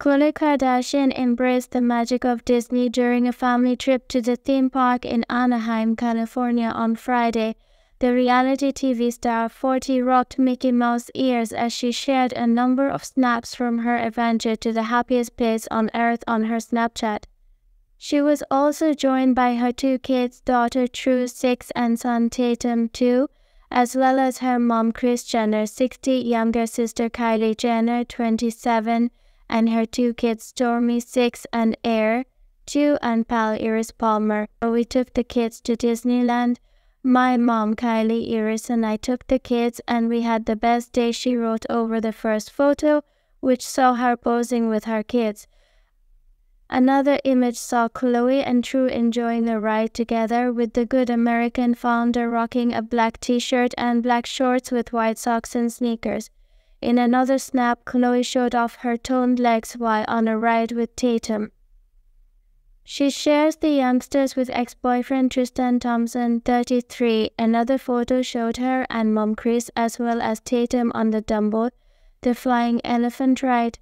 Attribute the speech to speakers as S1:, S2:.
S1: Khloe Kardashian embraced the magic of Disney during a family trip to the theme park in Anaheim, California on Friday. The reality TV star 40 rocked Mickey Mouse ears as she shared a number of snaps from her adventure to the happiest place on earth on her Snapchat. She was also joined by her two kids, daughter True 6 and son Tatum 2, as well as her mom Kris Jenner 60, younger sister Kylie Jenner 27, and her two kids Stormi, 6 and Aire, 2 and pal Iris Palmer. We took the kids to Disneyland. My mom Kylie Iris and I took the kids and we had the best day she wrote over the first photo which saw her posing with her kids. Another image saw Khloe and True enjoying the ride together with the Good American founder rocking a black t-shirt and black shorts with white socks and sneakers. In another snap, Khloe showed off her toned legs while on a ride with Tatum. She shares the youngsters with ex-boyfriend Tristan Thompson, 33. Another photo showed her and mom Kris as well as Tatum on the Dumbo, the flying elephant ride.